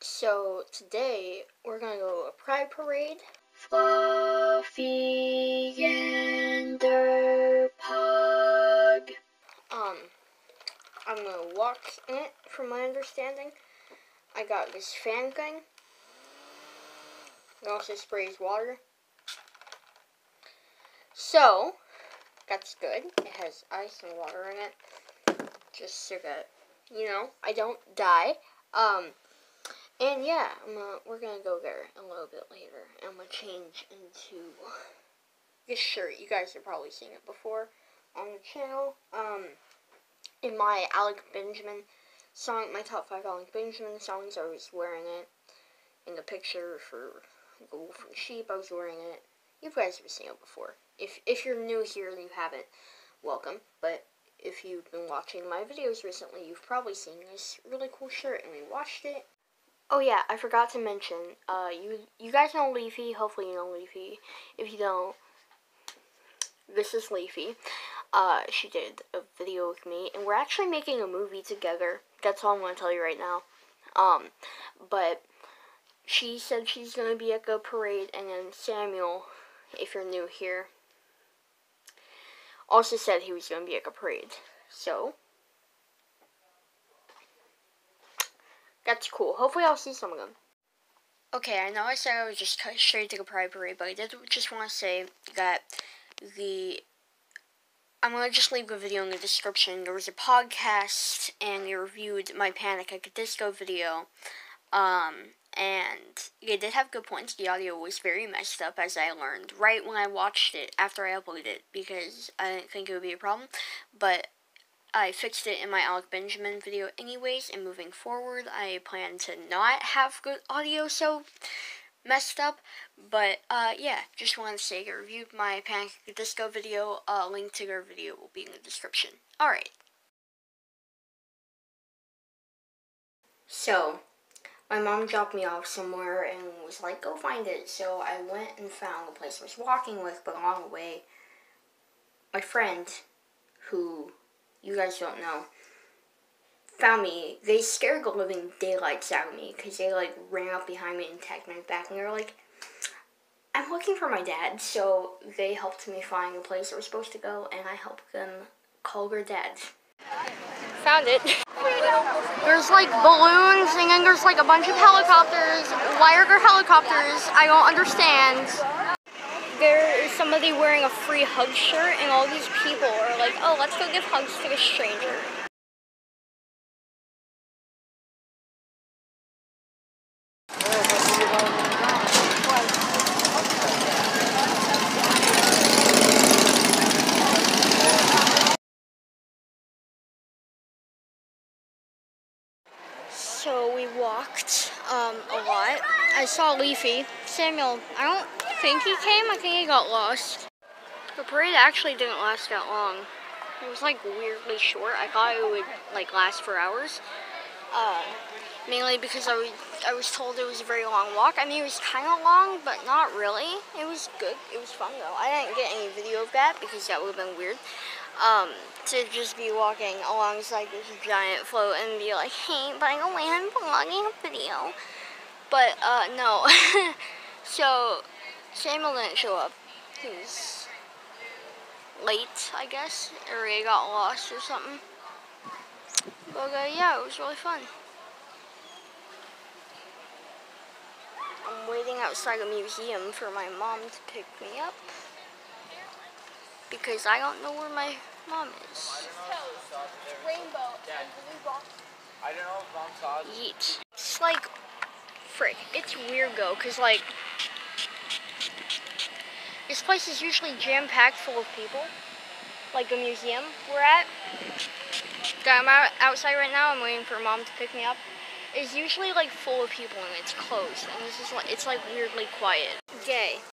So today we're gonna go to a pride parade. Fluffy Ender Pug. Um, I'm gonna walk in it from my understanding. I got this fan thing. It also sprays water. So, that's good. It has ice and water in it. Just so that, you know, I don't die. Um, and yeah, gonna, we're gonna go there a little bit later. I'm gonna change into this shirt. You guys have probably seen it before on the channel. Um, in my Alec Benjamin song, my top five Alec Benjamin songs, I was wearing it. In the picture for The Wolf and Sheep, I was wearing it. You guys have seen it before. If if you're new here and you haven't, welcome. But if you've been watching my videos recently, you've probably seen this really cool shirt, and we washed it. Oh yeah, I forgot to mention. Uh, you you guys know Leafy. Hopefully you know Leafy. If you don't, this is Leafy. Uh, she did a video with me, and we're actually making a movie together. That's all I'm gonna tell you right now. Um, but she said she's gonna be at the parade, and then Samuel, if you're new here, also said he was gonna be at the parade. So that's cool. Hopefully, I'll see some of them. Okay, I know I said I was just cut straight to the parade, but I did just want to say that the I'm going to just leave a video in the description. There was a podcast, and they reviewed my Panic at the Disco video. Um, and they did have good points. The audio was very messed up, as I learned right when I watched it after I uploaded it, because I didn't think it would be a problem. But I fixed it in my Alec Benjamin video anyways, and moving forward, I plan to not have good audio so messed up. But, uh, yeah, just wanted to say I reviewed my Panic Disco video. Uh, link to their video will be in the description. Alright. So, my mom dropped me off somewhere and was like, go find it. So I went and found the place I was walking with, but along the way, my friend, who you guys don't know, found me. They scared the living daylights out of me because they like ran up behind me and tagged my back, and they were like, "I'm looking for my dad." So they helped me find the place I was supposed to go, and I helped them call their dad. Found it. There's like balloons, and then there's like a bunch of helicopters. Why are there helicopters? I don't understand. There is somebody wearing a free hug shirt, and all these people are like, "Oh, let's go give hugs to a stranger." So we walked um, a lot. I saw Leafy. Samuel, I don't think he came. I think he got lost. The parade actually didn't last that long. It was like weirdly short. I thought it would like last for hours. Uh, mainly because I was, I was told it was a very long walk. I mean, it was kind of long, but not really. It was good. It was fun though. I didn't get any video of that because that would have been weird um, to just be walking alongside this giant float and be like, hey, by the way, I'm vlogging a video. But, uh, no. so, Samuel didn't show up. He's late, I guess, or he got lost or something. But, uh, yeah, it was really fun. I'm waiting outside a museum for my mom to pick me up because I don't know where my mom is. Rainbow and blue box. I don't know if mom saw it. Yeet. It's like, frick, it's weird though, because like, this place is usually jam-packed full of people, like the museum we're at. I'm out outside right now, I'm waiting for mom to pick me up. It's usually like full of people and it's closed, and this is like, it's like weirdly quiet. Gay.